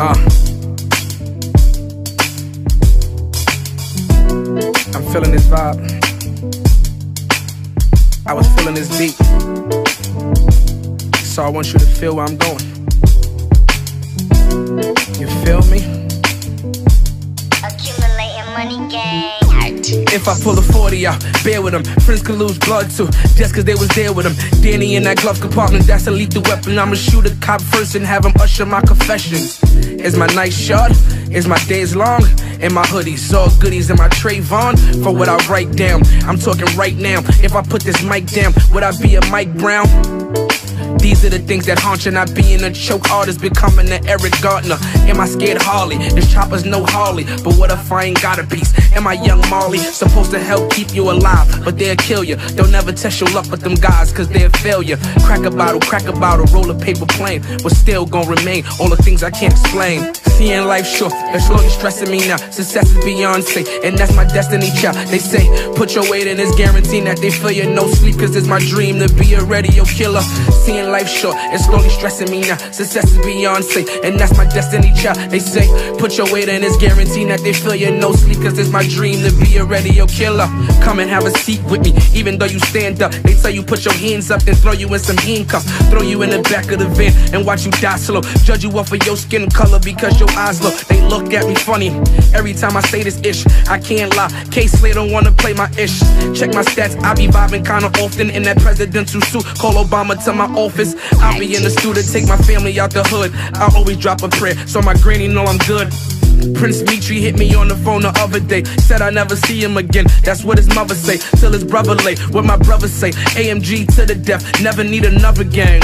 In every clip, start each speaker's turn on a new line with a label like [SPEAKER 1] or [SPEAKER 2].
[SPEAKER 1] Uh. I'm feeling this vibe. I was feeling this beat. So I want you to feel where I'm going. You feel me?
[SPEAKER 2] Accumulating money gang.
[SPEAKER 1] If I pull a 40 out, bear with them. Friends could lose blood too, just cause they was there with them. Danny in that glove compartment, that's a lethal weapon. I'ma shoot a cop first and have him usher my confessions. Is my night short? Is my days long? And my hoodies, all goodies in my Trayvon for what I write down. I'm talking right now. If I put this mic down, would I be a Mike Brown? These are the things that haunt you, not being a choke artist, becoming an Eric Garner. Am I scared Harley? This chopper's no Harley, but what if I ain't got a piece? Am I young Marley? Supposed to help keep you alive, but they'll kill you. Don't ever test your luck with them guys, cause they'll fail you. Crack a bottle, crack a bottle, roll a paper plane. But still gonna remain all the things I can't explain. Seeing life short, it's slowly stressing me now. Success is Beyonce, and that's my destiny child. They say, put your weight in, it's guaranteed that they feel you no sleep, cause it's my dream to be a radio killer. Seeing life short, it's slowly stressing me now. Success is Beyonce, and that's my destiny child. They say, put your weight in, it's guaranteed that they feel you no sleep, cause it's my dream to be a radio killer. Come and have a seat with me, even though you stand up. They tell you put your hands up, then throw you in some handcuffs. Throw you in the back of the van and watch you die slow. Judge you off of your skin color because your eyes look. They look at me funny every time I say this ish. I can't lie. Kay Slay don't wanna play my ish. Check my stats, I be vibing kinda often in that presidential suit. Call Obama to my office. I'll be in the studio take my family out the hood. I always drop a prayer so my granny know I'm good. Prince Mitri hit me on the phone the other day. Said I never see him again. That's what his mother say. Till his brother lay. What my brother say. AMG to the death. Never need another gang.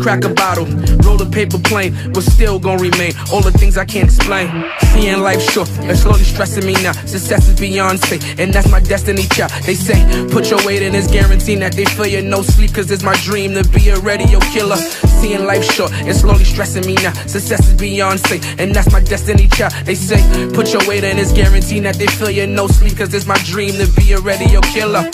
[SPEAKER 1] Crack a bottle, roll a paper plane, but still gon' remain. All the things I can't explain. Seeing life short, it's slowly stressing me now. Success is Beyonce, and that's my destiny child. They say, put your weight in, it's guaranteed that they feel you no sleep, cause it's my dream to be a radio killer. Seeing life short, it's slowly stressing me now. Success is Beyonce, and that's my destiny child. They say, put your weight in, it's guaranteed that they feel you no sleep, cause it's my dream to be a radio killer.